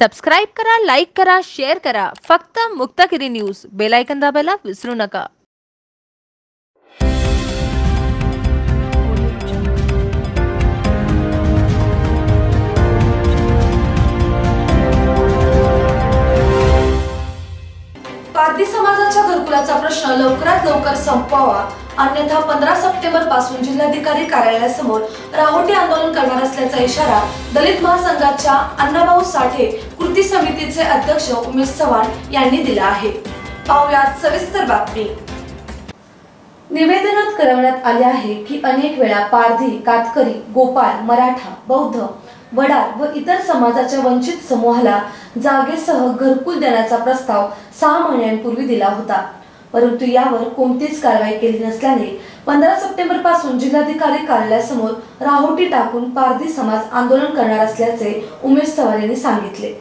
Subscribe करा like करा share करा. फक्त मुक्तागिरी न्यूज. बेलायकन दाबायला विसरू नका. पुलाचा प्रश्न लवकरात लवकर संपवावा. अन्यथा पंधरा सप्टेंबरपासून जिल्हाधिकारी कार्यालयासमोर राहोटी आंदोलन करणार असल्याचा इशारा दलित महासंघाच्या अण्णाभाऊ साठे कृती समितीचे अध्यक्ष उमेश चव्हाण यांनी दिला आहे. पाहुयात सविस्तर बातमी. निवेदनात कळवण्यात आले आहे की अनेक वेळा पारधी कातकरी गोपाळ मराठा बौद्ध वडार व इतर समाजाच्या वंचित समूहाला जागेसह घरकुल देण्याचा प्रस्ताव सहा महिन्यांपूर्वी दिला होता. परंतु यावर कोणतीच कारवाई केली नसल्याने पंधरा सप्टेंबरपासून जिल्हाधिकारी कार्यालयासमोर राहोटी टाकून पारधी समाज आंदोलन करणार असल्याचे उमेश चव्हाण यांनी सांगितले.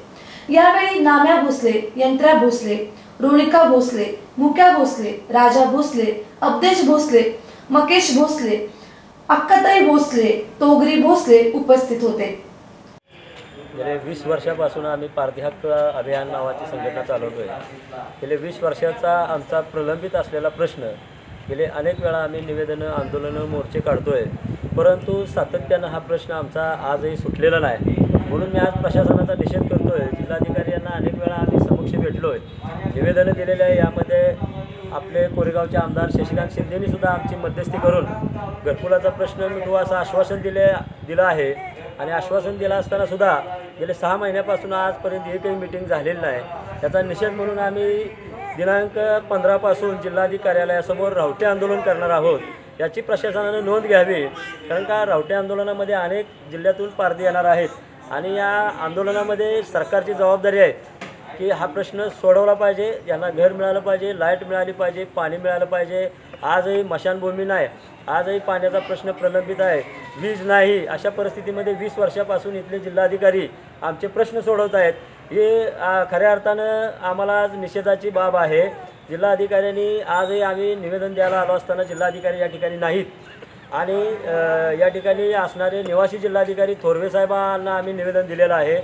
यावेळी नाम्या भोसले यंत्रा भोसले रोणिका भोसले मुक्या भोसले राजा भोसले अब्देश भोसले मकेश भोसले अक्काताई भोसले तोगरी भोसले उपस्थित होते. गेले वीस वर्षापासून आम्ही पारधी अभियान नावाची संघटना चालवतो आहे गेले वीस वर्षाचा आमचा प्रलंबित असलेला प्रश्न गेले अनेक वेळा आम्ही निवेदनं आंदोलनं मोर्चे काढतो आहे परंतु सातत्यानं हा प्रश्न आमचा आजही सुटलेला नाही. म्हणून मी आज प्रशासनाचा निषेध करतो आहे जिल्हाधिकारी यांना अनेक वेळा आम्ही समक्ष भेटलो आहे निवेदनं दिलेले आहे यामध्ये आपले कोरेगावचे आमदार शशिकांत शिंदेनी सुद्धा आमची मध्यस्थी करून घरकुलाचा प्रश्न मिटवू असं आश्वासन दिले दिलं आहे. आणि आश्वासन दिलं असताना सुद्धा गेले सहा महिन्यापासून आजपर्यंत एकही मिटिंग झालेली नाही. त्याचा निषेध म्हणून आम्ही दिनांक पंधरापासून जिल्हाधिकारी कार्यालयासमोर रावटे आंदोलन करणार आहोत याची प्रशासनानं नोंद घ्यावी कारण का रावटे आंदोलनामध्ये अनेक जिल्ह्यातून पारधी येणार आहेत आणि या आंदोलनामध्ये सरकारची जबाबदारी आहे की हा प्रश्न सोडवला पाहिजे यांना घर मिळालं पाहिजे लाइट मिळाली पाहिजे पाणी मिळालं पाहिजे. आजही मशानभूमी नाही. आजही पाण्याचा प्रश्न प्रलंबित आहे. वीज नाही. अशा परिस्थितीमध्ये वीस वर्षापासून इथले जिल्हाधिकारी आमचे प्रश्न सोडवत आहेत. हे खऱ्या अर्थानं आम्हाला आज निषेधाची बाब आहे. जिल्हाधिकाऱ्यांनी आजही आम्ही निवेदन द्यायला आलो असताना जिल्हाधिकारी या ठिकाणी नाहीत. आणि या ठिकाणी असणारे निवासी जिल्हाधिकारी थोरवे साहेबांना आम्ही निवेदन दिलेलं आहे.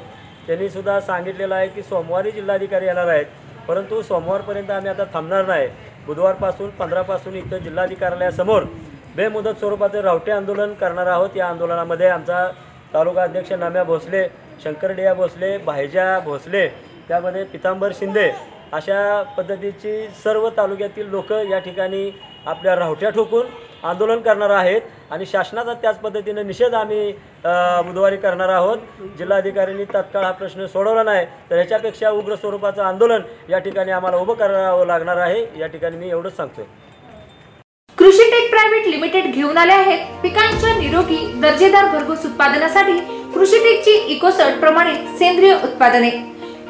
त्यांनीसुद्धा सांगितलेलं आहे की सोमवारी जिल्हाधिकारी येणार आहेत. परंतु सोमवारपर्यंत आम्ही आता थांबणार नाही. बुधवारपासून पंधरापासून इथं जिल्हाधिकाऱ्यालयासमोर बेमुदत स्वरूपाचे रावटे आंदोलन करणार आहोत. या आंदोलनामध्ये आमचा तालुका अध्यक्ष नाम्या भोसले शंकरडिया भोसले भायजा भोसले त्यामध्ये पितांबर शिंदे अशा पद्धतीची सर्व तालुक्यातील लोक या ठिकाणी आपल्या रावट्या ठोकून आंदोलन करणार आहेत आणि शासनाचा त्याच पद्धतीने निषेध आम्ही बुधवारी करणार आहोत. जिल्हाधिकाऱ्यांनी तात्काळ हा प्रश्न सोडवला नाही तर ह्याच्यापेक्षा उग्र स्वरूपाचं आंदोलन या ठिकाणी आम्हाला उभं करावं लागणार आहे. या ठिकाणी मी एवढंच सांगतो आहे टेक प्रायव्हेट लिमिटेड घेऊन आले आहेत. पिकांच्या निरोगी दर्जेदार भरघोस उत्पादनासाठी कृषी टेकची इकोसर्ट प्रमाणित सेंद्रिय उत्पादने.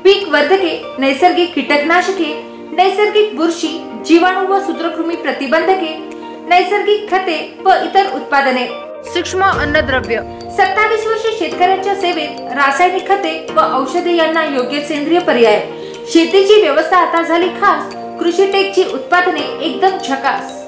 पीक वर्धके नैसर्गिक कीटकनाशके नैसर्गिक बुरशी जीवाणू व सूत्रकृमी प्रतिबंधके नैसर्गिक खते व इतर उत्पादने. सूक्ष्म अन्नद्रव्य. सत्तावीस वर्ष शेतकऱ्यांच्या सेवेत रासायनिक खते व औषधे यांना योग्य सेंद्रिय पर्याय. शेतीची व्यवस्था आता झाली खास. कृषी टेकची उत्पादने एकदम झकास.